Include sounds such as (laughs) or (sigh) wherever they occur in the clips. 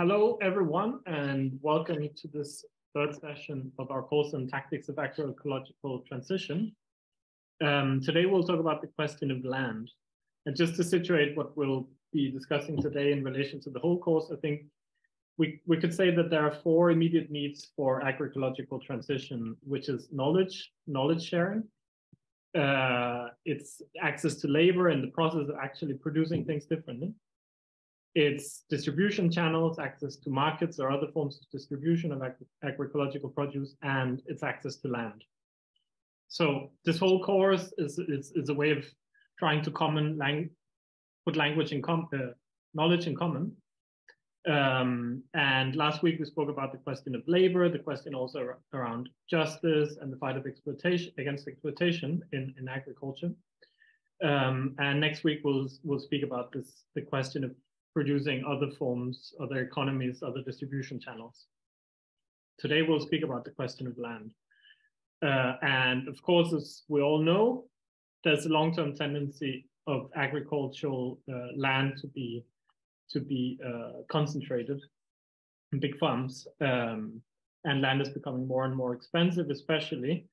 Hello, everyone, and welcome to this third session of our course on tactics of agroecological transition. Um, today, we'll talk about the question of land. And just to situate what we'll be discussing today in relation to the whole course, I think we, we could say that there are four immediate needs for agroecological transition, which is knowledge, knowledge sharing, uh, it's access to labor and the process of actually producing things differently. It's distribution channels, access to markets or other forms of distribution of ag agroecological produce, and it's access to land. So this whole course is, is, is a way of trying to common lang put language in com uh, knowledge in common um, and last week we spoke about the question of labor, the question also around justice and the fight of exploitation against exploitation in, in agriculture. Um, and next week we'll we'll speak about this the question of producing other forms, other economies, other distribution channels. Today we'll speak about the question of land. Uh, and of course, as we all know, there's a long-term tendency of agricultural uh, land to be to be uh, concentrated in big farms. Um, and land is becoming more and more expensive, especially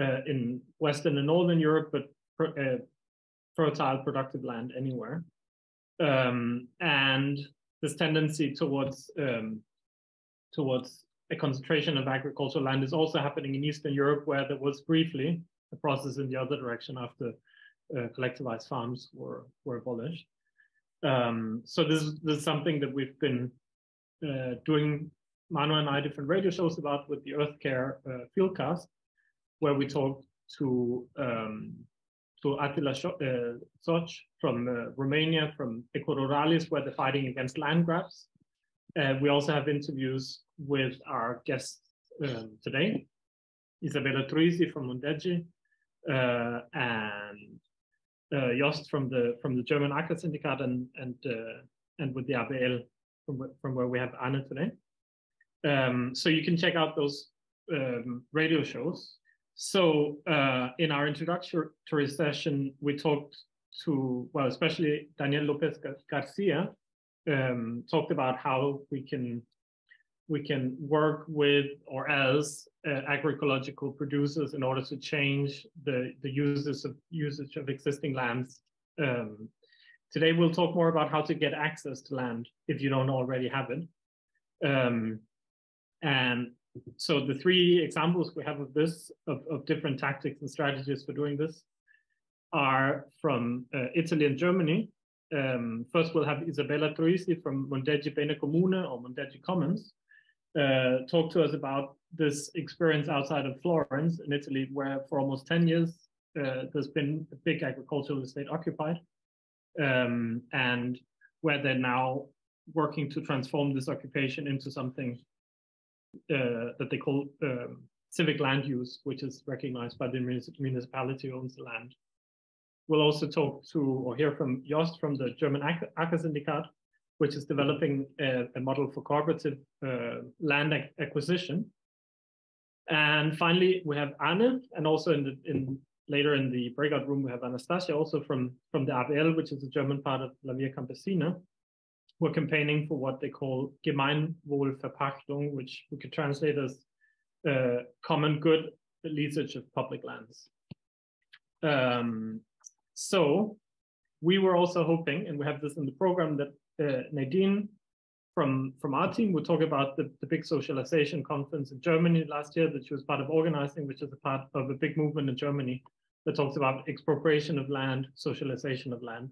uh, in Western and Northern Europe, but uh, fertile, productive land anywhere. Um, and this tendency towards um, towards a concentration of agricultural land is also happening in Eastern Europe, where there was briefly a process in the other direction after uh, collectivized farms were were abolished. Um, so this, this, is something that we've been uh, doing, Manu and I, different radio shows about with the Earth Care uh, Fieldcast, where we talked to um, to Attila uh, Szocs from uh, Romania, from Eco Ruralis, where they're fighting against land grabs. Uh, we also have interviews with our guests um, today, Isabella Truisi from Mondeggi, and uh, Jost from the from the German Ackersyndikat and and uh, and with the ABL from from where we have Anna today. Um, so you can check out those um, radio shows. So uh, in our introductory session, we talked to well, especially Daniel Lopez Garcia um, talked about how we can we can work with or as uh, agroecological producers in order to change the, the uses of usage of existing lands. Um, today we'll talk more about how to get access to land if you don't already have it. Um, and so the three examples we have of this, of, of different tactics and strategies for doing this, are from uh, Italy and Germany. Um, first, we'll have Isabella Truisi from Mondeggi Bene Comune or Mondeggi Commons, uh, talk to us about this experience outside of Florence in Italy, where for almost 10 years uh, there's been a big agricultural estate occupied, um, and where they're now working to transform this occupation into something that they call um, civic land use, which is recognized by the municipality owns the land. We'll also talk to or hear from Jost from the German Ackersyndikat, which is developing a, a model for cooperative uh, land ac acquisition. And finally, we have Anne, and also in the in later in the breakout room we have Anastasia, also from from the ABL, which is the German part of La Via Campesina. We're campaigning for what they call Gemeinwohlverpachtung, which we could translate as uh, common good leasage of public lands. Um, so we were also hoping, and we have this in the program, that uh, Nadine from, from our team would talk about the, the big socialization conference in Germany last year that she was part of organizing, which is a part of a big movement in Germany that talks about expropriation of land, socialization of land.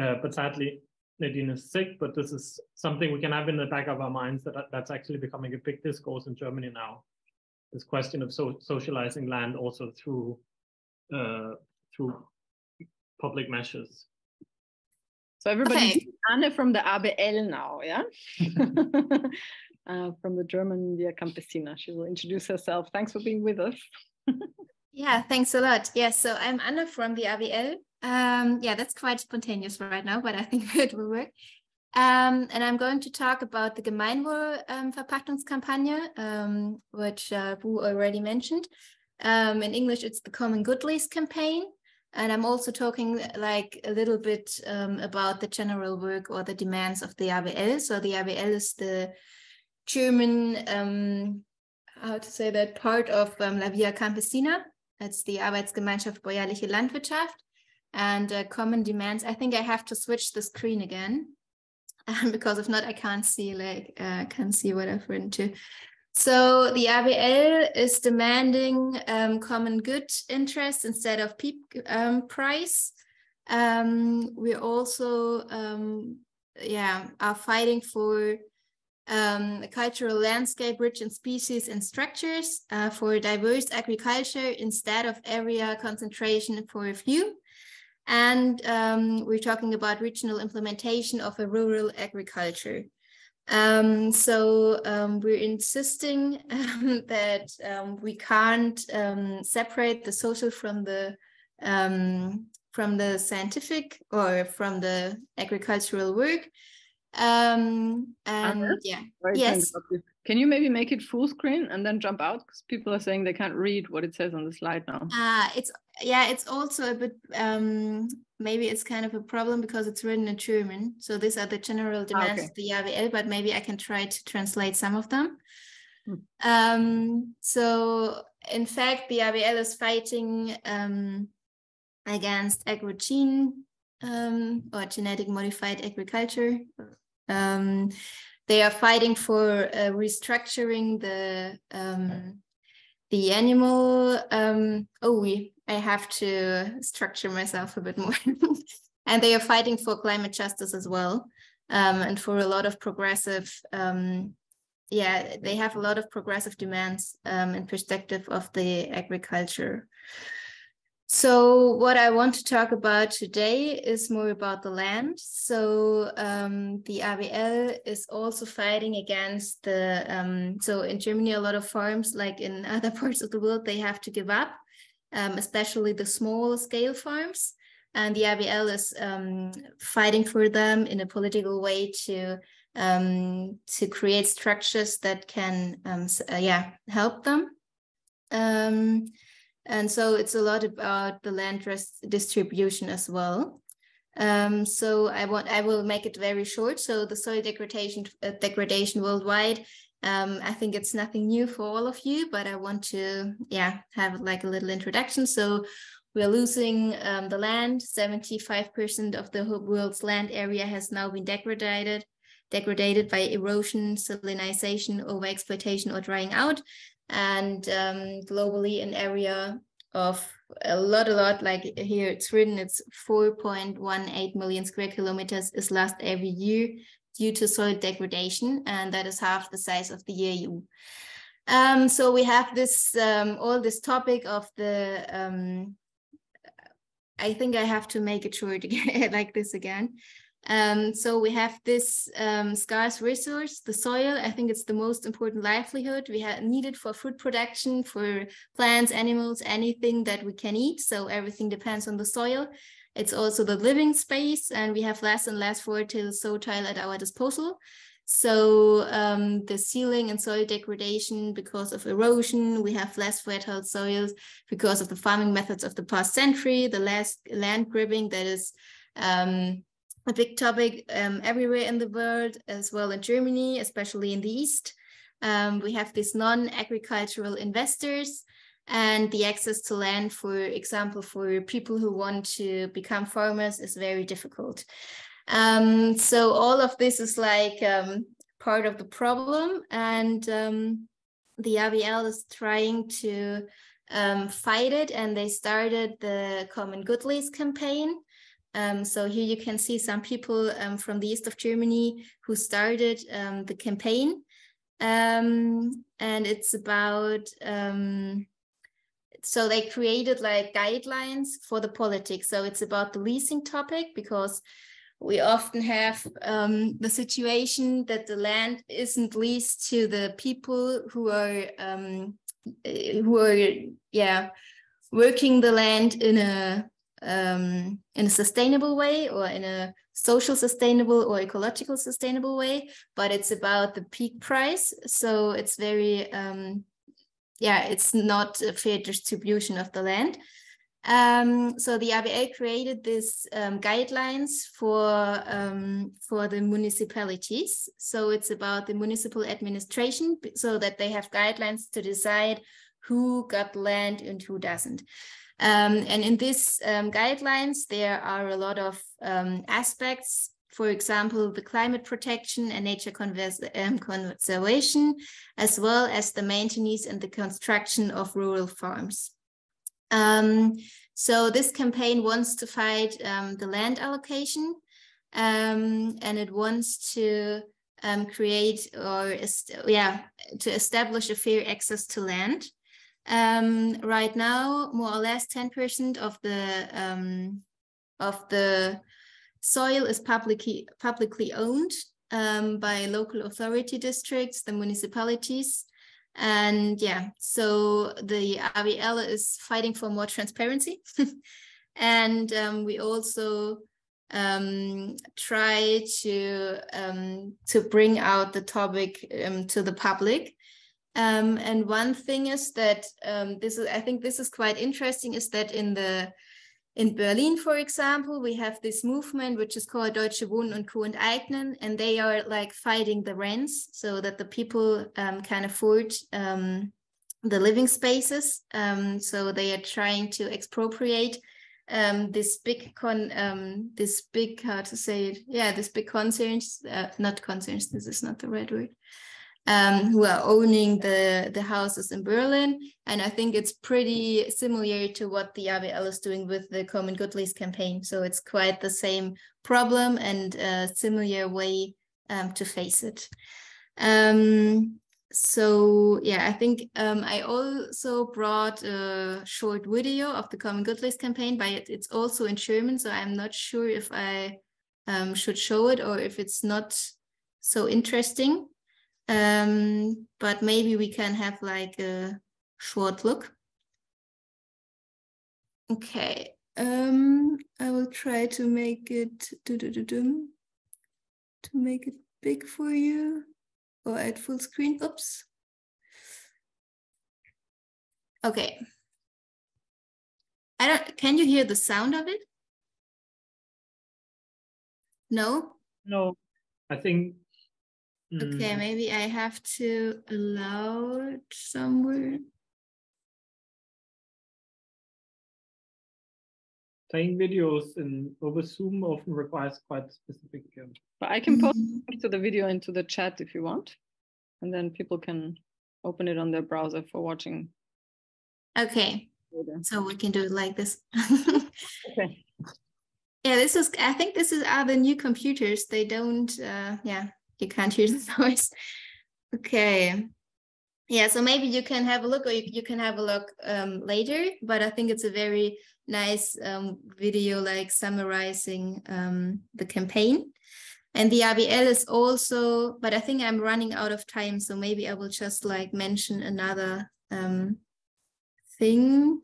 Uh, but sadly, Nadine is sick, but this is something we can have in the back of our minds that that's actually becoming a big discourse in Germany now. This question of so socializing land also through uh, through public measures. So everybody, okay. Anne from the ABL now, yeah? (laughs) uh, from the German Via Campesina. She will introduce herself. Thanks for being with us. (laughs) yeah, thanks a lot. Yes, yeah, so I'm Anna from the ABL. Um, yeah, that's quite spontaneous right now, but I think (laughs) it will work. Um, and I'm going to talk about the Gemeinwohl-Verpachtungskampagne, um, um, which uh, Wu already mentioned. Um, in English, it's the Common Good Lease campaign. And I'm also talking like a little bit um, about the general work or the demands of the ABL. So the ABL is the German, um, how to say that, part of La Via Campesina. It's the Arbeitsgemeinschaft Bäuerliche Landwirtschaft. And uh, common demands, I think I have to switch the screen again (laughs) because if not, I can't see like, uh, can't see what I've written to. So the ABL is demanding um, common good interest instead of peak um, price. Um, we also, um, yeah, are fighting for um, a cultural landscape rich in species and structures, uh, for diverse agriculture instead of area concentration for a few. And um, we're talking about regional implementation of a rural agriculture. Um, so um, we're insisting um, (laughs) that um, we can't um, separate the social from the um, from the scientific or from the agricultural work. and yeah, yes. Can you maybe make it full screen and then jump out because people are saying they can't read what it says on the slide now. Uh, it's yeah, it's also a bit um, maybe it's kind of a problem because it's written in German. So these are the general ah, demands okay. of the ABL, but maybe I can try to translate some of them. Hmm. Um, so in fact, the ABL is fighting um, against agrogene um, or genetic modified agriculture. Um, they are fighting for uh, restructuring the um, the animal. Um, oh, we I have to structure myself a bit more. (laughs) and they are fighting for climate justice as well, um, and for a lot of progressive. Um, yeah, they have a lot of progressive demands um, in perspective of the agriculture. So what I want to talk about today is more about the land. So um, the ABL is also fighting against the, um, so in Germany, a lot of farms, like in (laughs) other parts of the world, they have to give up, um, especially the small scale farms. And the ABL is um, fighting for them in a political way to um, to create structures that can, um, uh, yeah, help them. And so it's a lot about the land distribution as well. Um, so I want I will make it very short. So the soil degradation uh, degradation worldwide. Um, I think it's nothing new for all of you, but I want to yeah have like a little introduction. So we're losing um, the land. Seventy five percent of the world's land area has now been degraded degraded by erosion, salinization, overexploitation, or drying out and um, globally an area of a lot, a lot, like here it's written, it's 4.18 million square kilometers is lost every year due to soil degradation, and that is half the size of the EU. Um, so we have this, um, all this topic of the, um, I think I have to make it short (laughs) again, like this again. Um, so we have this um, scarce resource, the soil. I think it's the most important livelihood we have needed for food production, for plants, animals, anything that we can eat. So everything depends on the soil. It's also the living space, and we have less and less fertile soil at our disposal. So um, the sealing and soil degradation because of erosion, we have less fertile soils because of the farming methods of the past century, the less land grabbing that is um, a big topic um, everywhere in the world, as well in Germany, especially in the East. Um, we have these non-agricultural investors and the access to land, for example, for people who want to become farmers is very difficult. Um, so all of this is like um, part of the problem and um, the ABL is trying to um, fight it and they started the Common Good Lease campaign um, so here you can see some people um, from the east of Germany who started um, the campaign. Um, and it's about, um, so they created like guidelines for the politics. So it's about the leasing topic because we often have um, the situation that the land isn't leased to the people who are who are yeah working the land in a um, in a sustainable way or in a social sustainable or ecological sustainable way, but it's about the peak price. So it's very, um, yeah, it's not a fair distribution of the land. Um, so the ABL created these um, guidelines for um, for the municipalities. So it's about the municipal administration, so that they have guidelines to decide who got land and who doesn't. Um, and in these um, guidelines, there are a lot of um, aspects. For example, the climate protection and nature conservation, as well as the maintenance and the construction of rural farms. Um, so this campaign wants to fight um, the land allocation um, and it wants to um, create or yeah to establish a fair access to land. Um, right now, more or less 10% of the um, of the soil is publicly publicly owned um, by local authority districts, the municipalities, and yeah, so the ABL is fighting for more transparency. (laughs) and um, we also um, try to um, to bring out the topic to the public. Um, and one thing is that um, this is, I think this is quite interesting, is that in the in Berlin, for example, we have this movement which is called Deutsche Wohnen und Co. enteignen, and they are like fighting the rents so that the people um, can afford um, the living spaces. Um, so they are trying to expropriate um, this big con, um, this big how to say it? Yeah, this big concerns, uh, not concerns. This is not the right word um, who are owning the, the houses in Berlin. And I think it's pretty similar to what the ABL is doing with the Common Good Lease campaign. So it's quite the same problem and a similar way um, to face it. Um, so yeah, I think um, I also brought a short video of the Common Good Lease campaign, but it's also in German, so I'm not sure if I um, should show it or if it's not so interesting. Um, but maybe we can have like a short look. Okay, um, I will try to make it to make it big for you or at full screen. Oops. Okay. I don't. Can you hear the sound of it? No. No, I think Okay, mm. maybe I have to allow somewhere. Playing videos in over Zoom often requires quite specific. Um... But I can post mm -hmm. to the video into the chat if you want, and then people can open it on their browser for watching. Okay, so we can do it like this. okay. (laughs) Yeah, this is. I think this is are the new computers. They don't. Uh, yeah, you can't hear the (laughs) noise. Okay. Yeah, so maybe you can have a look or you, you can have a look um, later, but I think it's a very nice um, video like summarizing um, the campaign. And the ABL is also, but I think I'm running out of time, so maybe I will just like mention another um, thing.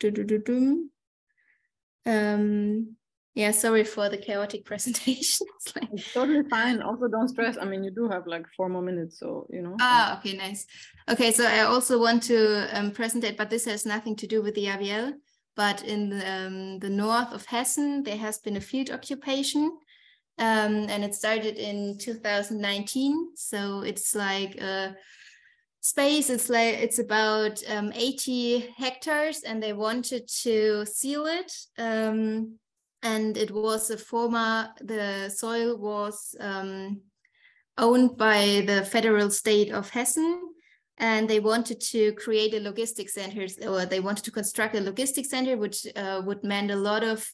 Um, yeah, sorry for the chaotic (laughs) presentation. it's, like... it's totally fine. Also, don't stress. I mean, you do have like four more minutes, so you know. Ah, okay, nice. Okay, so I also want to um, present it, but this has nothing to do with the ABL. But in the, um, the north of Hessen, there has been a field occupation, um, and it started in 2019. So it's like a space. It's like it's about um, 80 hectares, and they wanted to seal it. And it was a former the soil was um, owned by the federal state of Hessen. And they wanted to create a logistics center or they wanted to construct a logistics center which uh, would mean a lot of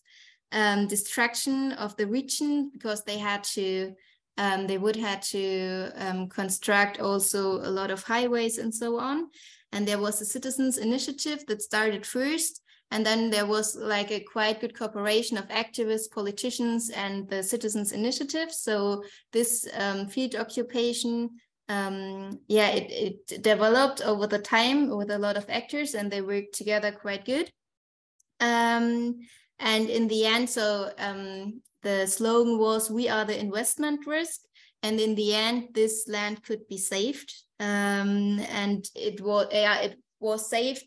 um, distraction of the region because they had to um, they would have to um, construct also a lot of highways and so on. And there was a citizens initiative that started first and then there was like a quite good cooperation of activists, politicians, and the citizens initiative. So this um, field occupation, um, yeah, it, it developed over the time with a lot of actors and they worked together quite good. Um, and in the end, so um, the slogan was, we are the investment risk. And in the end, this land could be saved. Um, and it was, yeah, it was saved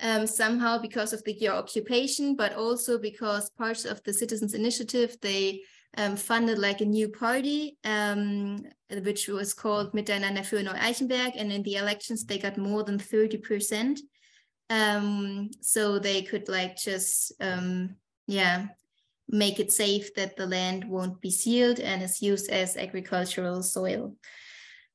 um, somehow because of the year occupation, but also because parts of the Citizens Initiative, they um, funded like a new party, um, which was called Miteinander für Neu-Eichenberg. And in the elections, they got more than 30%. Um, so they could like just, um, yeah, make it safe that the land won't be sealed and is used as agricultural soil.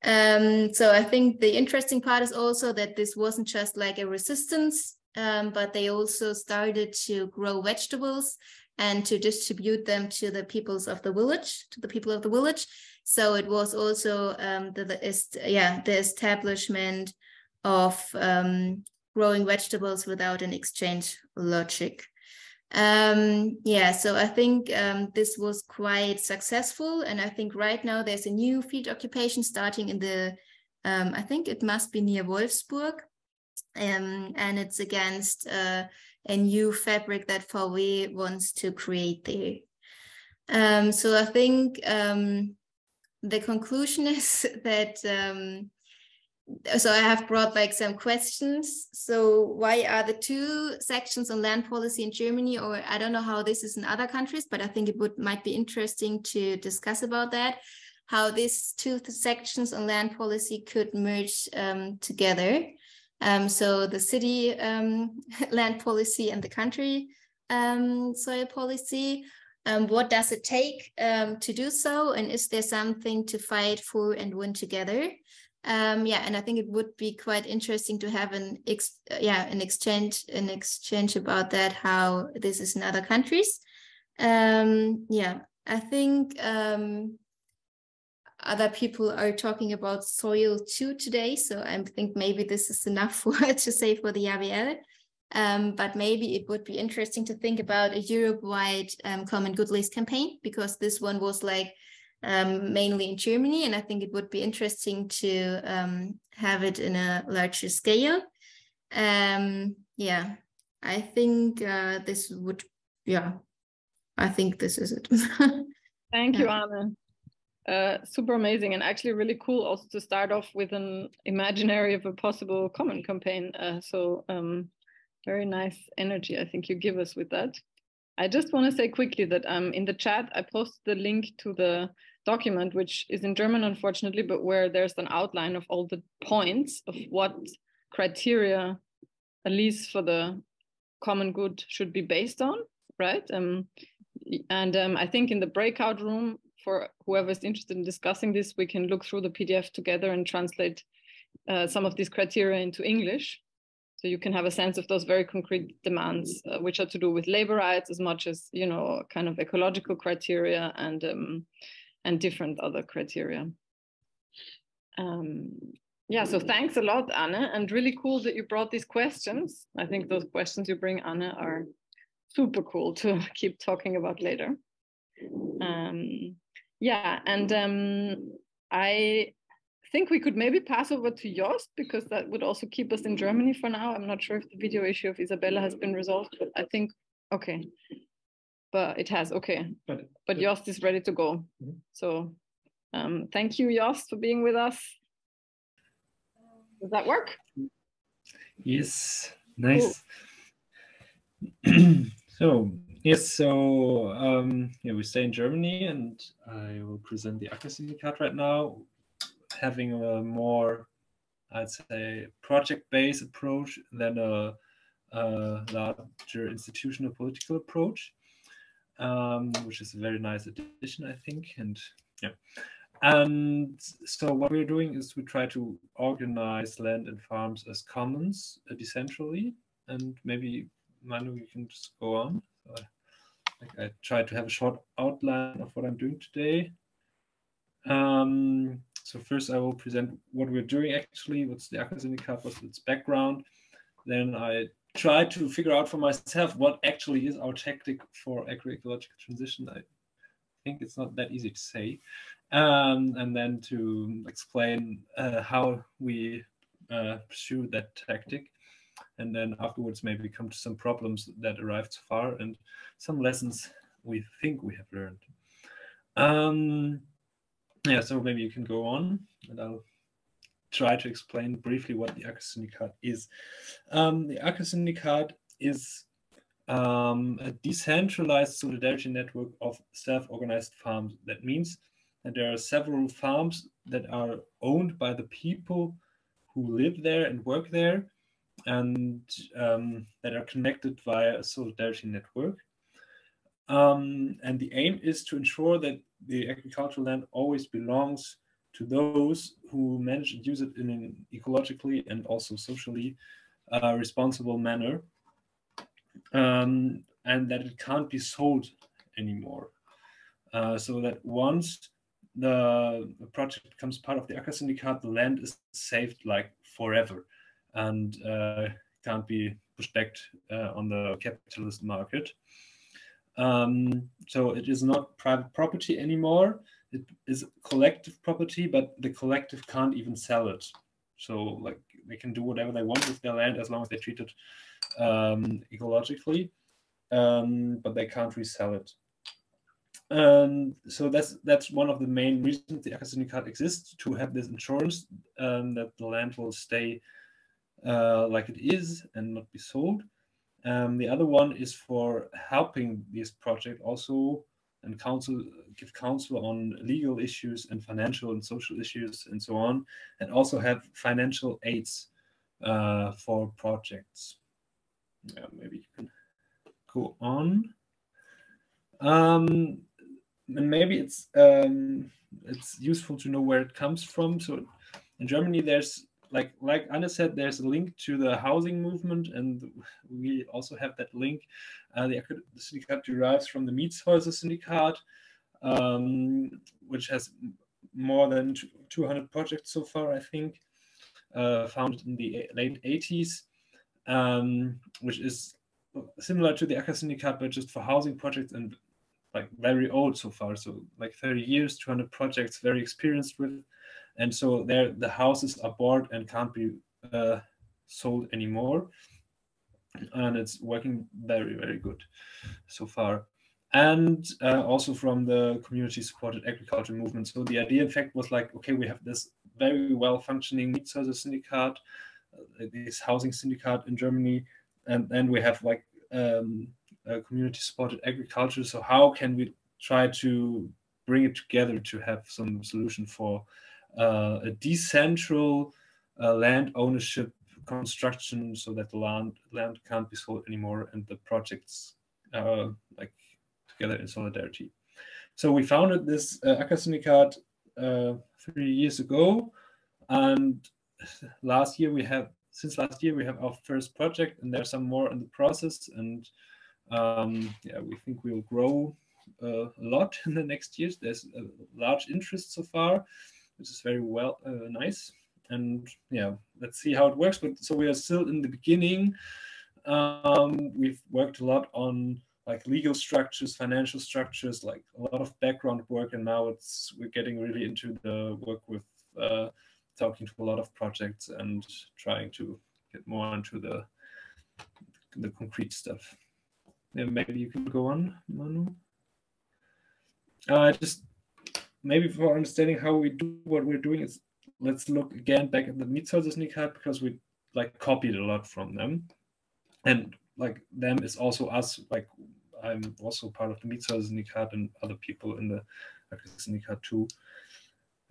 Um, so I think the interesting part is also that this wasn't just like a resistance, um, but they also started to grow vegetables and to distribute them to the peoples of the village, to the people of the village. So it was also um, the, the yeah the establishment of um, growing vegetables without an exchange logic. Um, yeah, so I think um, this was quite successful, and I think right now there's a new field occupation starting in the, um, I think it must be near Wolfsburg, um, and it's against uh, a new fabric that VW wants to create there. Um, so I think um, the conclusion (laughs) is that um, so I have brought like some questions. So why are the two sections on land policy in Germany, or I don't know how this is in other countries, but I think it would might be interesting to discuss about that, how these two sections on land policy could merge um, together. Um, so the city um, (laughs) land policy and the country um, soil policy. Um, what does it take um, to do so? And is there something to fight for and win together? Um, yeah, and I think it would be quite interesting to have an ex yeah an exchange an exchange about that how this is in other countries. Um, yeah, I think um, other people are talking about soil too today. So I think maybe this is enough (laughs) for to say for the ABL. Um, but maybe it would be interesting to think about a Europe-wide um, common good list campaign because this one was like um, mainly in Germany, and I think it would be interesting to um, have it in a larger scale. Um, yeah, I think uh, this would, yeah, I think this is it. (laughs) Thank you, Anna. Uh, super amazing and actually really cool also to start off with an imaginary of a possible common campaign. Uh, so um, very nice energy I think you give us with that. I just want to say quickly that um, in the chat I posted the link to the document, which is in German, unfortunately, but where there's an outline of all the points of what criteria, at least for the common good, should be based on, right? Um, and um, I think in the breakout room, for whoever is interested in discussing this, we can look through the PDF together and translate uh, some of these criteria into English. So you can have a sense of those very concrete demands, uh, which are to do with labor rights as much as, you know, kind of ecological criteria and, um, and different other criteria. Um, yeah, so thanks a lot, Anna, and really cool that you brought these questions. I think those questions you bring, Anna, are super cool to (laughs) keep talking about later. Um, yeah, and um, I think we could maybe pass over to Jost because that would also keep us in Germany for now. I'm not sure if the video issue of Isabella has been resolved, but I think okay. But it has okay. But but Jost is ready to go. Mm -hmm. So um, thank you, Jost, for being with us. Does that work? Yes, nice. Cool. (clears throat) so Yes, so um, yeah, we stay in Germany, and I will present the Acker-Syndikat right now, having a more, I'd say, project-based approach than a, a, larger institutional political approach, um, which is a very nice addition, I think. And yeah, and so what we're doing is we try to organize land and farms as commons uh, decentrally, and maybe Manu, you can just go on. I try to have a short outline of what I'm doing today. Um, so first I will present what we're doing actually, what's the Acker-Syndikat, what's its background. Then I try to figure out for myself what actually is our tactic for agroecological transition. I think it's not that easy to say. Um, and then to explain uh, how we uh, pursue that tactic and then afterwards maybe come to some problems that arrived so far and some lessons we think we have learned. Um, yeah, so maybe you can go on and I'll try to explain briefly what the Acker-Syndikat is. Um, the Acker-Syndikat is um, a decentralized solidarity network of self-organized farms. That means that there are several farms that are owned by the people who live there and work there and um, that are connected via a solidarity network. Um, and the aim is to ensure that the agricultural land always belongs to those who manage to use it in an ecologically and also socially uh, responsible manner um, and that it can't be sold anymore. Uh, so that once the, project becomes part of the Acker-Syndikat, the land is saved like forever and uh, can't be pushed back uh, on the capitalist market. Um, so it is not private property anymore. It is collective property, but the collective can't even sell it. So like they can do whatever they want with their land as long as they treat it um, ecologically, um, but they can't resell it. Um, so that's that's one of the main reasons the Acker-Syndikat exists to have this insurance um, that the land will stay uh, like it is and not be sold. Um, the other one is for helping this project also and counsel give counsel on legal issues and financial and social issues and so on, and also have financial aids uh, for projects yeah, maybe you can go on. Um, and maybe it's um, it's useful to know where it comes from. So in Germany, there's like like Anna said, there's a link to the housing movement, and we also have that link. Uh, the, the Syndikat derives from the Mietshäuser Syndikat, um, which has more than 200 projects so far, I think, uh, founded in the late 80s um, which is similar to the Acker-Syndikat, but just for housing projects and like very old so far. So like 30 years, 200 projects, very experienced with. And so there, the houses are bought and can't be uh, sold anymore. And it's working very, very good so far. And uh, also from the community supported agriculture movement. So the idea, in fact, was like, okay, we have this very well functioning Mietshäuser Syndikat uh, this housing syndicate in Germany, and then we have like um, community supported agriculture. So how can we try to bring it together to have some solution for uh, a decentral uh, land ownership construction so that the land land can't be sold anymore and the projects are like together in solidarity. So we founded this uh, Acker-Syndikat uh, three years ago, and last year we have since last year we have our first project and there's some more in the process and um, yeah we think we'll grow uh, a lot (laughs) in the next years. There's a large interest so far which is very well uh, nice and yeah let's see how it works but so we are still in the beginning um, we've worked a lot on like legal structures financial structures like a lot of background work and now it's we're getting really into the work with uh, talking to a lot of projects and trying to get more into the the concrete stuff. Yeah, maybe you can go on, Manu. Uh, just maybe for understanding how we do what we're doing is let's look again back at the Mietshäuser Syndikat because we like copied a lot from them, and like them is also us. Like I'm also part of the Mietshäuser Syndikat and other people in the Syndikat too.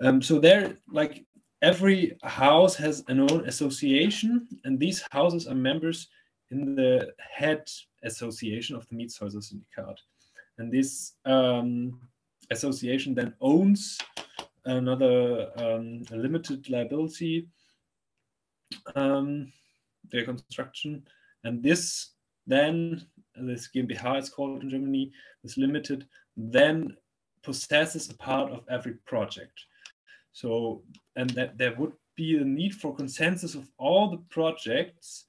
Um, so they're like every house has an own association, and these houses are members in the head association of the Mietshäuser Syndikat. And this um, association then owns another um, limited liability, um, their construction, and this then this GmbH is called in Germany, this limited, then possesses a part of every project. So, and that there would be a need for consensus of all the projects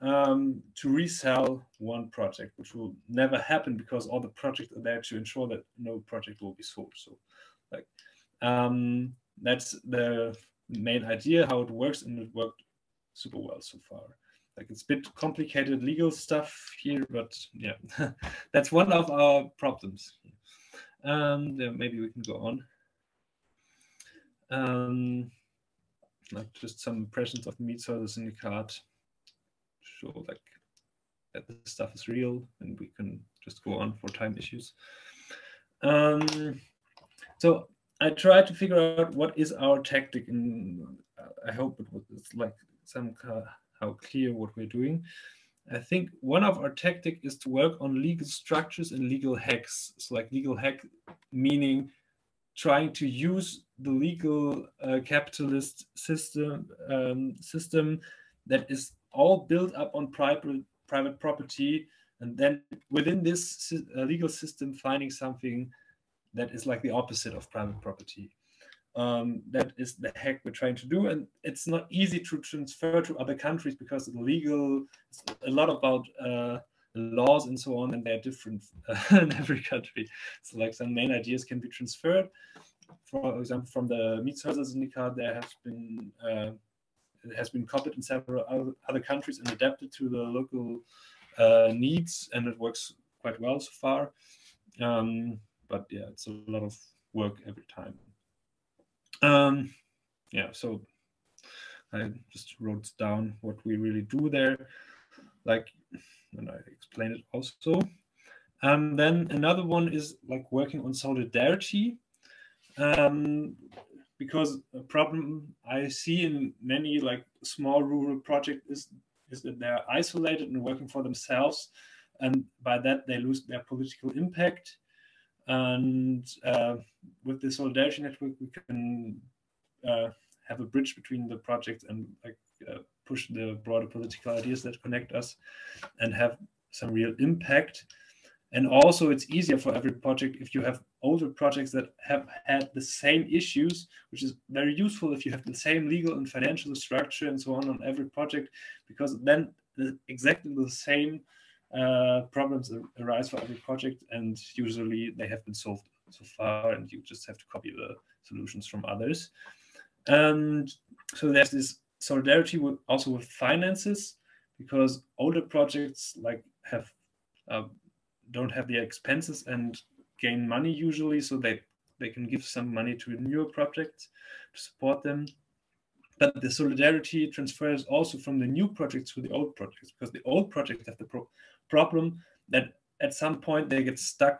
um, to resell one project, which will never happen because all the projects are there to ensure that no project will be sold. So, like, um, that's the main idea how it works, and it worked super well so far. Like it's a bit complicated legal stuff here, but yeah, (laughs) that's one of our problems. Um, yeah, maybe we can go on. Um, like just some impressions of the Mietshäuser Syndikat, show like that the stuff is real, and we can just go on for time issues. Um, so I tried to figure out what is our tactic, and I hope it was like some how clear what we're doing. I think one of our tactic is to work on legal structures and legal hacks. So like legal hack meaning trying to use the legal uh, capitalist system um, system that is all built up on private private property, and then within this uh, legal system finding something that is like the opposite of private property. Um, that is the hack we're trying to do, and it's not easy to transfer to other countries because the legal a lot about uh, laws and so on, and they're different uh, (laughs) in every country. So like some main ideas can be transferred. For example, from the Mietshäuser Syndikat, there has been uh, it has been copied in several other countries and adapted to the local uh, needs, and it works quite well so far. Um, but yeah, it's a lot of work every time. Um, yeah, so I just wrote down what we really do there, like, and I explained it also. Um, then another one is like working on solidarity, um, because a problem I see in many like small rural projects is is that they're isolated and working for themselves, and by that they lose their political impact. And uh, with the solidarity network, we can uh, have a bridge between the projects and like uh, push the broader political ideas that connect us and have some real impact. And also, it's easier for every project if you have older projects that have had the same issues, which is very useful if you have the same legal and financial structure and so on on every project, because then the, exactly the same uh, problems arise for every project, and usually they have been solved so far, and you just have to copy the solutions from others. And so there's this solidarity with, also with finances, because older projects like have uh, don't have the expenses and gain money usually, so they they can give some money to newer projects to support them. But the solidarity transfers also from the new projects to the old projects because the old projects have the pro problem that at some point they get stuck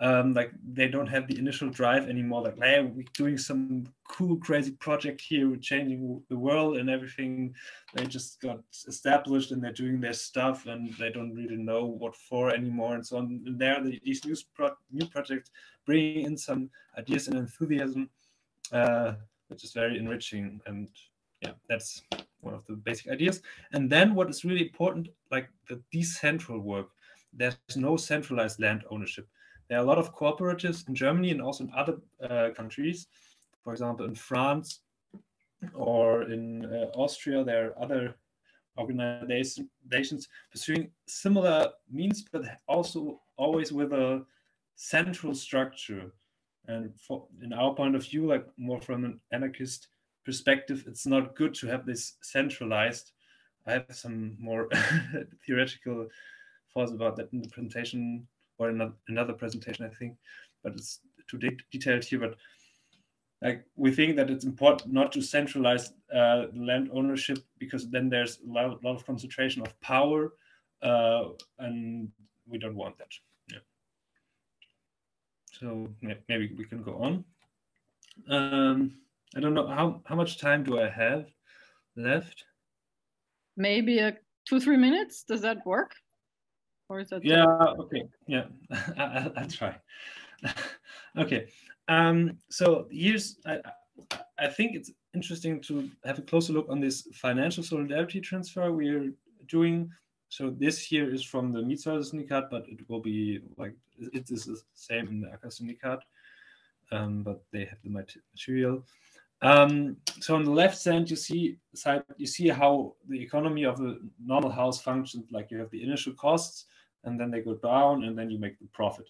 um, like they don't have the initial drive anymore like hey we're doing some cool crazy project here we're changing the world and everything they just got established and they're doing their stuff and they don't really know what for anymore and so on and there these new, pro- new projects bring in some ideas and enthusiasm uh, which is very enriching and yeah that's one of the basic ideas. And then what is really important, like the decentral work, there's no centralized land ownership. There are a lot of cooperatives in Germany and also in other uh, countries. For example, in France or in uh, Austria, there are other organizations pursuing similar means, but also always with a central structure. And for, in our point of view, like more from an anarchist perspective, it's not good to have this centralized. I have some more (laughs) theoretical thoughts about that in the presentation or another presentation, I think, but it's too de detailed here. But like we think that it's important not to centralize uh, land ownership because then there's a lot, lot of concentration of power, uh, and we don't want that. Yeah. So maybe we can go on. Um, I don't know how how much time do I have left? Maybe a two three minutes. Does that work? Or is that? Yeah. Okay. Yeah. (laughs) I, will try. (laughs) okay. Um, so here's I, I think it's interesting to have a closer look on this financial solidarity transfer we're doing. So this here is from the Mietshäuser Syndikat, but it will be like it is the same in the Acker Syndikat, um, but they have the material. Um, so on the left side, you see side you see how the economy of a normal house functions. Like you have the initial costs, and then they go down, and then you make the profit.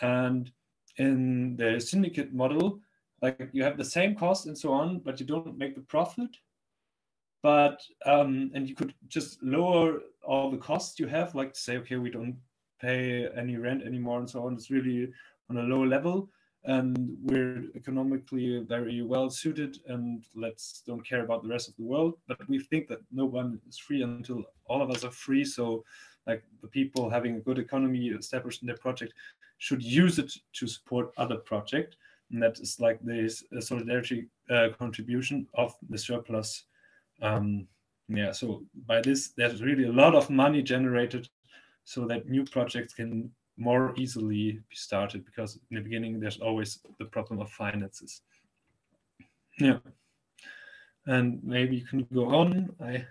And in the syndicate model, like you have the same cost and so on, but you don't make the profit. But um, and you could just lower all the costs you have, like to say, okay, we don't pay any rent anymore and so on. It's really on a low level and we're economically very well suited and let's don't care about the rest of the world but we think that no one is free until all of us are free so like the people having a good economy established in their project should use it to support other project and that is like this solidarity uh, contribution of the surplus um, yeah so by this there's really a lot of money generated so that new projects can more easily be started because in the beginning there's always the problem of finances. Yeah. And maybe you can go on. I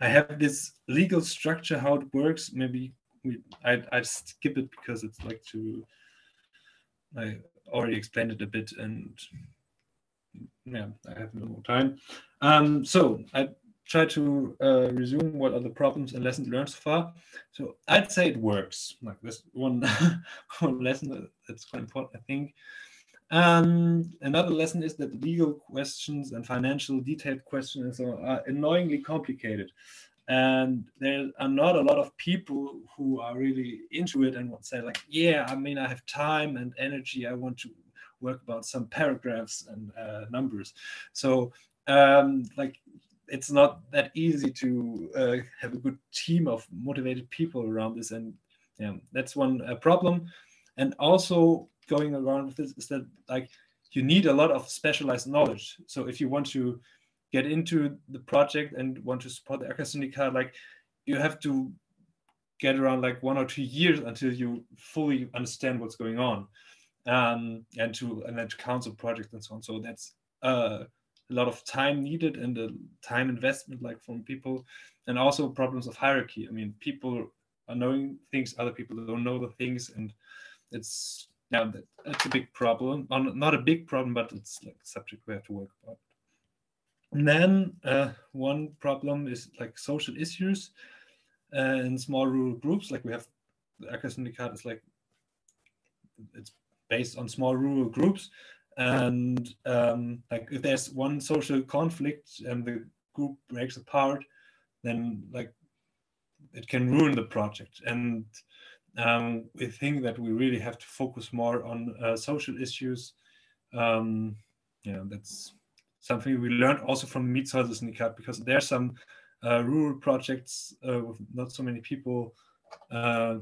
I have this legal structure how it works. Maybe we I I skip it because it's like to I already explained it a bit and yeah, I have no more time. Um, so I try to uh, resume what are the problems and lessons learned so far. So I'd say it works. Like this one, (laughs) one lesson that's quite important, I think. Um, another lesson is that legal questions and financial detailed questions are annoyingly complicated. And there are not a lot of people who are really into it and would say like, yeah, I mean, I have time and energy. I want to work about some paragraphs and uh, numbers. So um, like it's not that easy to uh, have a good team of motivated people around this and yeah that's one uh, problem and also going around with this is that like you need a lot of specialized knowledge. So if you want to get into the project and want to support the Syndikat, like you have to get around like one or two years until you fully understand what's going on um, and to and then to counsel projects and so on. So that's uh, a lot of time needed and the time investment like from people and also problems of hierarchy. I mean people are knowing things other people don't know the things and it's yeah that's a big problem not a big problem but it's like a subject we have to work about. And then uh, one problem is like social issues uh, in small rural groups like we have the Syndikat is like it's based on small rural groups. And um, like if there's one social conflict and the group breaks apart then like it can ruin the project. And um, we think that we really have to focus more on uh, social issues um, yeah that's something we learned also from Mietshäuser because there are some uh, rural projects uh, with not so many people uh,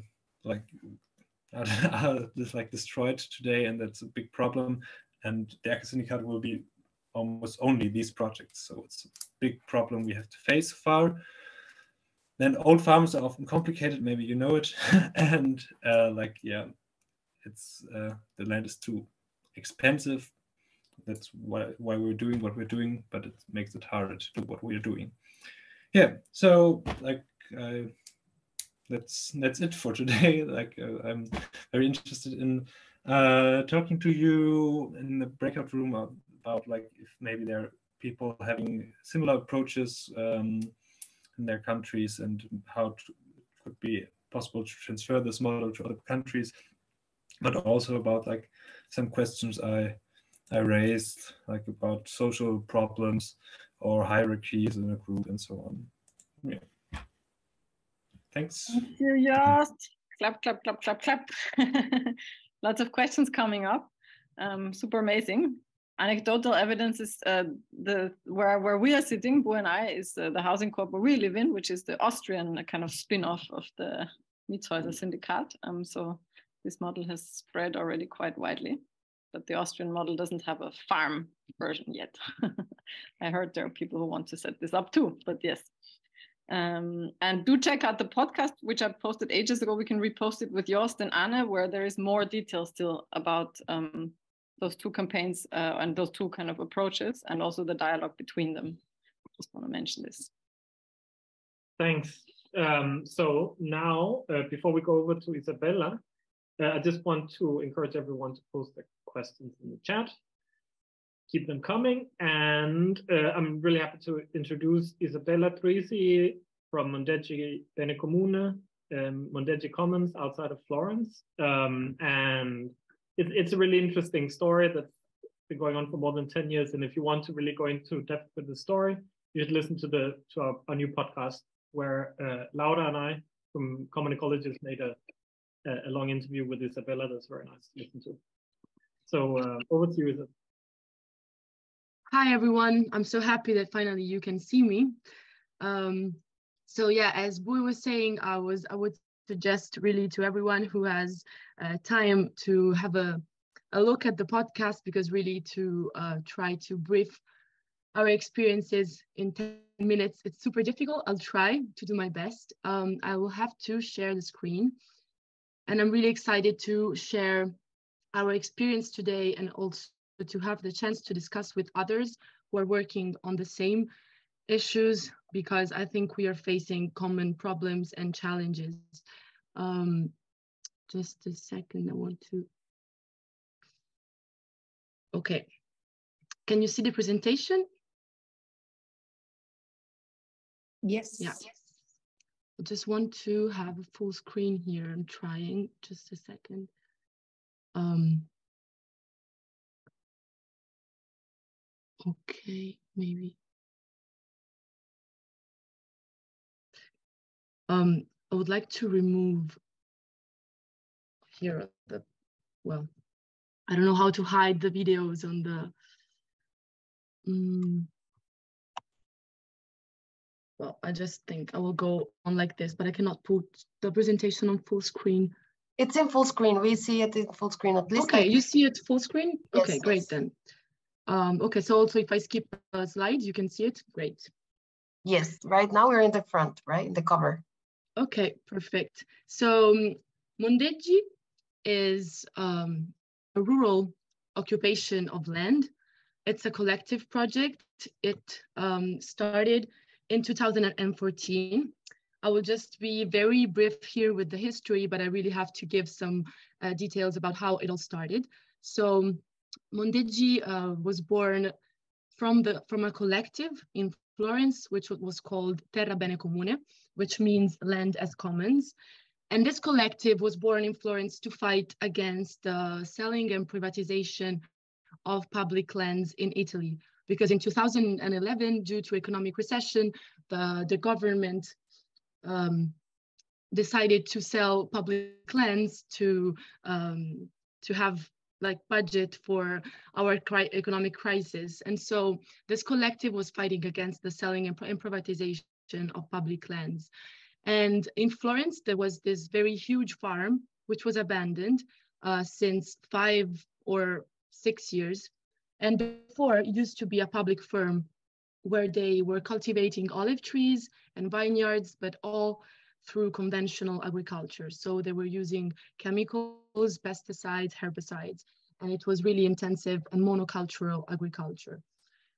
like (laughs) are just like destroyed today and that's a big problem and the Syndikat will be almost only these projects. So it's a big problem we have to face so far. Then old farms are often complicated, maybe you know it. (laughs) and uh, like, yeah, it's uh, the land is too expensive. That's why, why we're doing what we're doing, but it makes it harder to do what we're doing. Yeah, so like uh, that's that's it for today. (laughs) like uh, I'm very interested in uh, talking to you in the breakout room about like if maybe there are people having similar approaches um, in their countries and how it could be possible to transfer this model to other countries, but also about like some questions I I raised, like about social problems or hierarchies in a group and so on. Yeah. Thanks. Thank you, Jost. Clap, clap, clap, clap, clap. (laughs) lots of questions coming up. Um, super amazing. Anecdotal evidence is uh, the where where we are sitting, Bo and I, is uh, the housing corp where we live in, which is the Austrian kind of spin-off of the Mietshäuser Syndikat. Um, so this model has spread already quite widely, but the Austrian model doesn't have a farm version yet. (laughs) I heard there are people who want to set this up too, but yes, um, and do check out the podcast, which I posted ages ago. We can repost it with Jost and Anne, where there is more detail still about um, those two campaigns uh, and those two kind of approaches, and also the dialogue between them. Just want to mention this. Thanks. Um, so now, uh, before we go over to Isabella, uh, I just want to encourage everyone to post their questions in the chat keep them coming. And uh, I'm really happy to introduce Isabella Trisi from Mondeggi Bene Comune, um, Mondeggi Commons outside of Florence. Um, and it, it's a really interesting story that's been going on for more than 10 years. And if you want to really go into depth with the story, you should listen to the to our, our new podcast where uh, Laura and I from Common Ecologies made a, a long interview with Isabella that's very nice to listen to. So uh, over to you. Isabella. Hi, everyone. I'm so happy that finally you can see me. Um, so yeah, as Boy was saying, I was I would suggest really to everyone who has uh, time to have a, a look at the podcast because really to uh, try to brief our experiences in 10 minutes, it's super difficult. I'll try to do my best. Um, I will have to share the screen. And I'm really excited to share our experience today and also to have the chance to discuss with others who are working on the same issues because I think we are facing common problems and challenges. Um, just a second, I want to. Okay. Can you see the presentation? Yes. Yeah. I just want to have a full screen here. I'm trying just a second. Um, okay, maybe. Um, I would like to remove here the, well, I don't know how to hide the videos on the, um, well, I just think I will go on like this, but I cannot put the presentation on full screen. It's in full screen. We see it in full screen at least. Okay, you see it full screen? Yes, okay, great yes. then. Um, okay, so also if I skip a slide, you can see it. Great. Yes, right now we're in the front, right? In the cover. Okay, perfect. So um, is um, a rural occupation of land. It's a collective project. It um, started in 2014. I will just be very brief here with the history, but I really have to give some uh, details about how it all started. So Mondeggi uh, was born from the from a collective in Florence, which was called Terra Bene Comune, which means land as commons. And this collective was born in Florence to fight against the selling and privatization of public lands in Italy. Because in 2011, due to economic recession, the, the government um, decided to sell public lands to, um, to have like budget for our cri economic crisis. And so this collective was fighting against the selling and, and privatization of public lands. And in Florence, there was this very huge farm, which was abandoned uh, since five or six years. And before, it used to be a public farm where they were cultivating olive trees and vineyards, but all through conventional agriculture. So they were using chemicals, pesticides, herbicides, and it was really intensive and monocultural agriculture.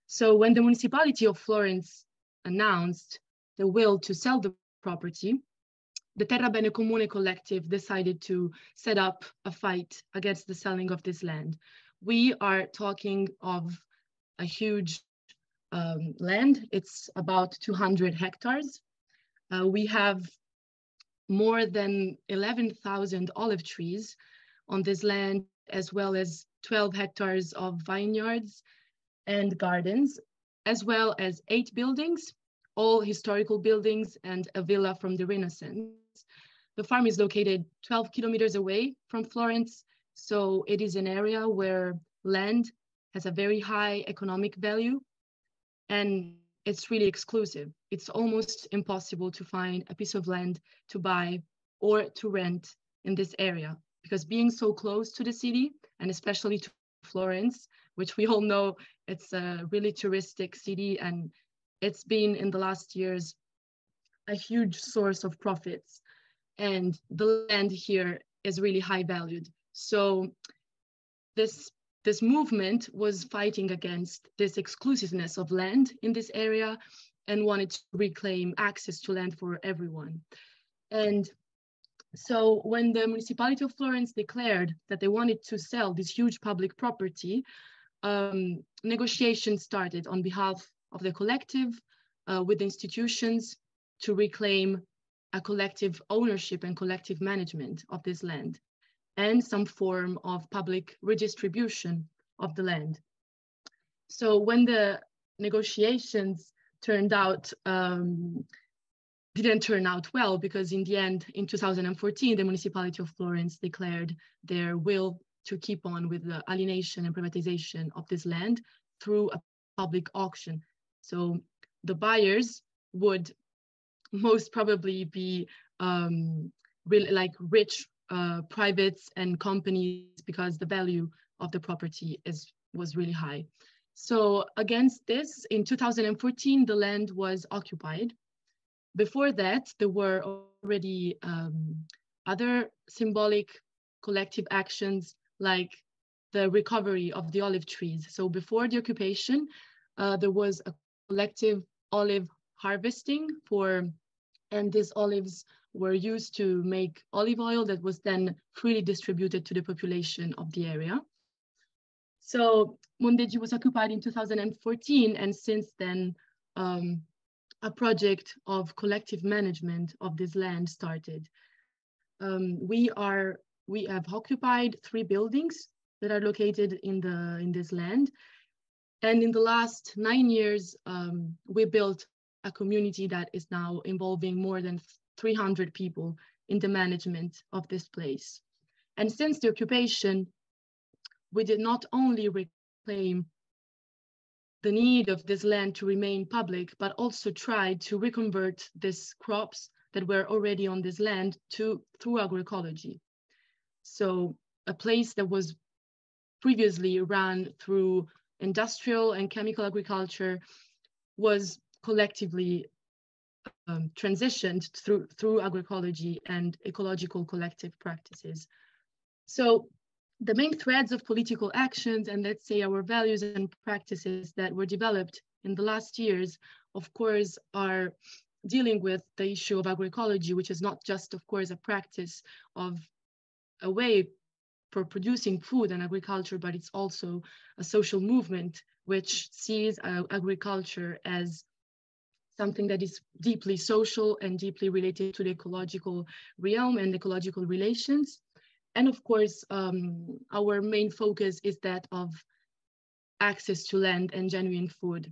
So when the municipality of Florence announced the will to sell the property, the Terra Bene Comune collective decided to set up a fight against the selling of this land. We are talking of a huge um, land. It's about 200 hectares. Uh, we have more than 11,000 olive trees on this land, as well as 12 hectares of vineyards and gardens, as well as eight buildings, all historical buildings and a villa from the Renaissance. The farm is located 12 kilometers away from Florence, so it is an area where land has a very high economic value and it's really exclusive. It's almost impossible to find a piece of land to buy or to rent in this area because being so close to the city and especially to Florence, which we all know it's a really touristic city and it's been in the last years a huge source of profits and the land here is really high valued. So this this movement was fighting against this exclusiveness of land in this area and wanted to reclaim access to land for everyone. And so when the municipality of Florence declared that they wanted to sell this huge public property, um, negotiations started on behalf of the collective uh, with institutions to reclaim a collective ownership and collective management of this land and some form of public redistribution of the land. So when the negotiations turned out, um, didn't turn out well because in the end, in 2014, the municipality of Florence declared their will to keep on with the alienation and privatization of this land through a public auction. So the buyers would most probably be um, really like rich uh, privates and companies because the value of the property is was really high. So against this, in 2014, the land was occupied. Before that, there were already um, other symbolic collective actions like the recovery of the olive trees. So before the occupation, uh, there was a collective olive harvesting for, and these olives were used to make olive oil that was then freely distributed to the population of the area. So Mondeggi was occupied in 2014, and since then, um, a project of collective management of this land started. Um, we are we have occupied three buildings that are located in the in this land, and in the last nine years, um, we built a community that is now involving more than 300 people in the management of this place. And since the occupation, we did not only reclaim the need of this land to remain public, but also tried to reconvert these crops that were already on this land to through agroecology. So a place that was previously run through industrial and chemical agriculture was collectively um, transitioned through, through agroecology and ecological collective practices. So the main threads of political actions and let's say our values and practices that were developed in the last years, of course, are dealing with the issue of agroecology, which is not just, of course, a practice of a way for producing food and agriculture, but it's also a social movement which sees uh, agriculture as something that is deeply social and deeply related to the ecological realm and ecological relations. And of course, um, our main focus is that of access to land and genuine food.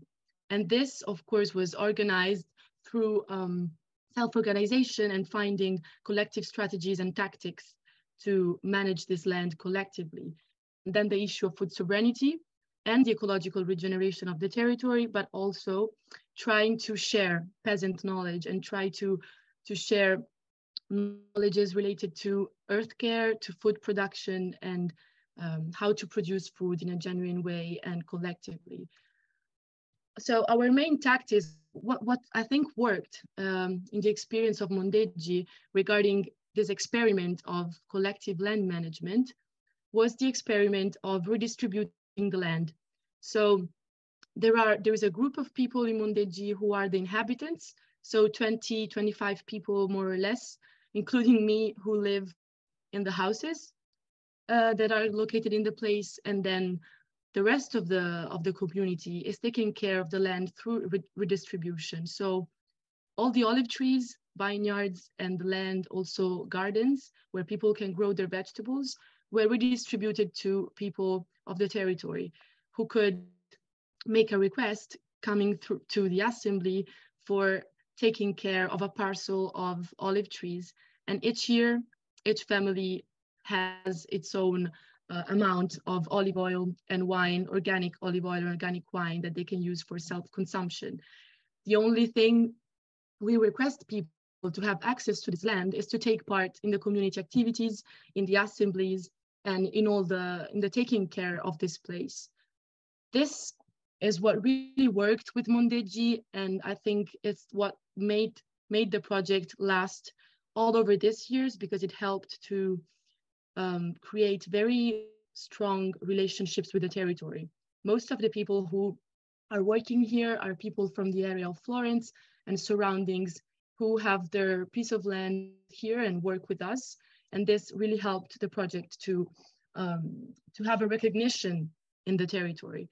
And this, of course, was organized through um, self-organization and finding collective strategies and tactics to manage this land collectively. And then the issue of food sovereignty and the ecological regeneration of the territory, but also trying to share peasant knowledge and try to, to share knowledges related to earth care, to food production, and um, how to produce food in a genuine way and collectively. So our main tactics, what, what I think worked um, in the experience of Mondeggi regarding this experiment of collective land management was the experiment of redistributing the land. So there are there is a group of people in Mondeggi who are the inhabitants, so 20, 25 people more or less, including me who live in the houses uh, that are located in the place. And then the rest of the, of the community is taking care of the land through re redistribution. So all the olive trees, vineyards, and the land, also gardens where people can grow their vegetables, were redistributed to people of the territory who could make a request coming through to the assembly for taking care of a parcel of olive trees. And each year, each family has its own uh, amount of olive oil and wine, organic olive oil organic wine that they can use for self-consumption. The only thing we request people to have access to this land is to take part in the community activities, in the assemblies, and in all the in the taking care of this place. This is what really worked with Mondeggi, and I think it's what made made the project last all over this years because it helped to um, create very strong relationships with the territory. Most of the people who are working here are people from the area of Florence and surroundings who have their piece of land here and work with us. And this really helped the project to, um, to have a recognition in the territory.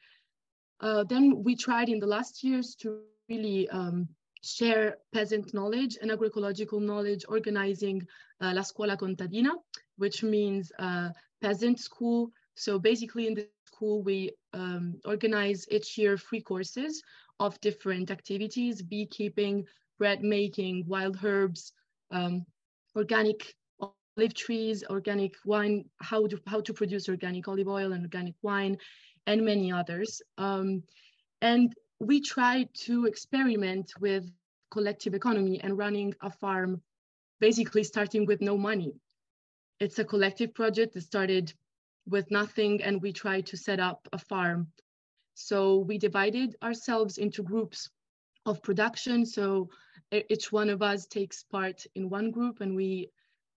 Uh, then we tried in the last years to really um, share peasant knowledge and agroecological knowledge, organizing uh, La Scuola Contadina, which means uh, peasant school. So basically in the school, we um, organize each year free courses of different activities, beekeeping, bread making, wild herbs, um, organic olive trees, organic wine, how to, how to produce organic olive oil and organic wine, and many others. Um, and we tried to experiment with collective economy and running a farm, basically starting with no money. It's a collective project that started with nothing and we tried to set up a farm. So we divided ourselves into groups of production. So each one of us takes part in one group and we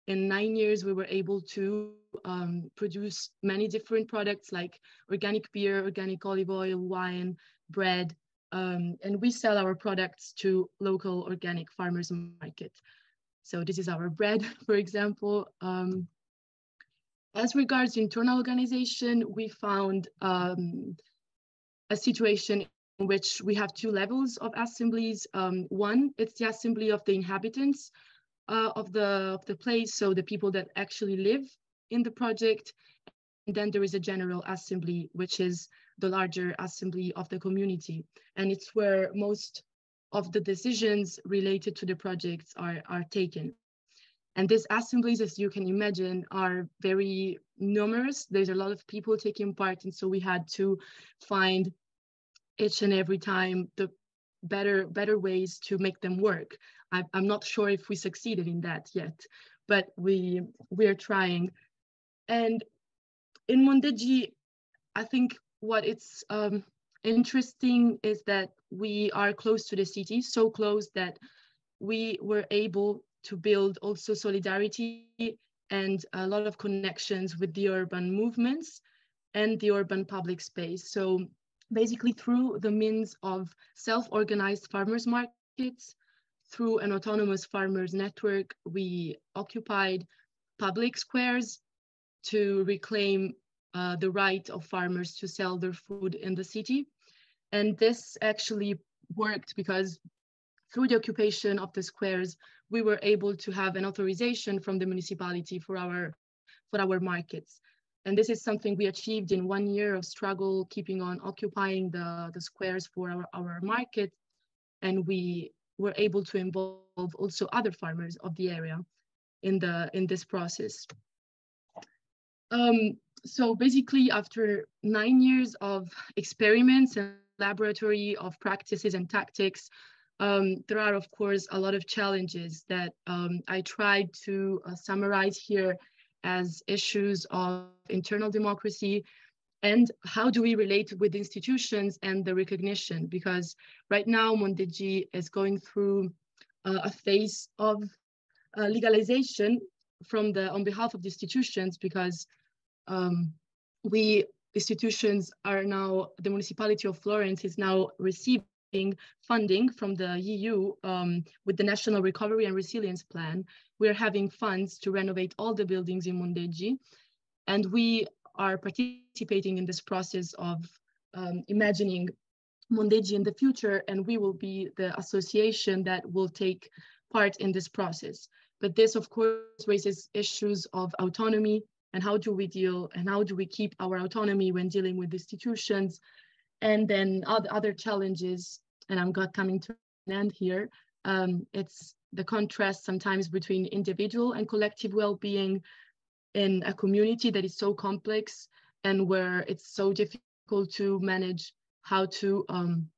in nine years we were able to um, produce many different products like organic beer organic olive oil wine bread um, and we sell our products to local organic farmers market. So this is our bread (laughs) for example. Um, as regards internal organization we found um, a situation in which we have two levels of assemblies. Um, one it's the assembly of the inhabitants uh, of the of the place, so the people that actually live in the project. And then there is a general assembly, which is the larger assembly of the community, and it's where most of the decisions related to the projects are are taken. And these assemblies, as you can imagine, are very numerous. There's a lot of people taking part, and so we had to find each and every time the better better ways to make them work. I, am not sure if we succeeded in that yet, but we we're trying. And in Mondeggi, I think what it's um, interesting is that we are close to the city, so close that we were able to build also solidarity and a lot of connections with the urban movements and the urban public space. So basically through the means of self-organized farmers markets, through an autonomous farmers network, we occupied public squares to reclaim uh, the right of farmers to sell their food in the city. And this actually worked because through the occupation of the squares, we were able to have an authorization from the municipality for our, for our markets. And this is something we achieved in one year of struggle, keeping on occupying the, the squares for our, our market. And we were able to involve also other farmers of the area in the in this process. Um, so basically, after nine years of experiments and laboratory of practices and tactics, um, there are of course a lot of challenges that um, I tried to uh, summarize here as issues of internal democracy, and how do we relate with institutions and the recognition? Because right now, Mondeggi is going through uh, a phase of uh, legalization from the on behalf of the institutions because um, we institutions are now the municipality of Florence is now receiving funding from the EU um, with the National Recovery and Resilience Plan. We're having funds to renovate all the buildings in Mondeggi. And we are participating in this process of um, imagining Mondeggi in the future, and we will be the association that will take part in this process. But this, of course, raises issues of autonomy and how do we deal and how do we keep our autonomy when dealing with institutions, and then other challenges. And I'm got coming to an end here. Um, it's the contrast sometimes between individual and collective well-being in a community that is so complex and where it's so difficult to manage how to um,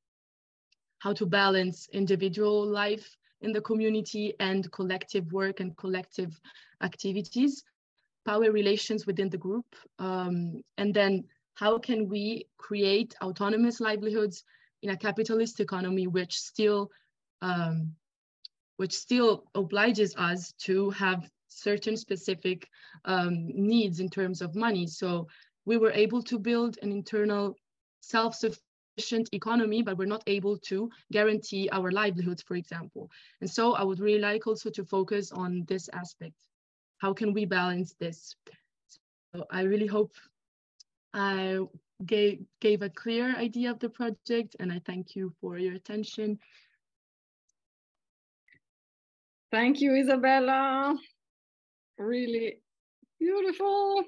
how to balance individual life in the community and collective work and collective activities, power relations within the group, um, and then how can we create autonomous livelihoods in a capitalist economy which still um, which still obliges us to have certain specific um, needs in terms of money. So we were able to build an internal self-sufficient economy, but we're not able to guarantee our livelihoods, for example. And so I would really like also to focus on this aspect. How can we balance this? So I really hope I gave, gave a clear idea of the project and I thank you for your attention. Thank you, Isabella really beautiful.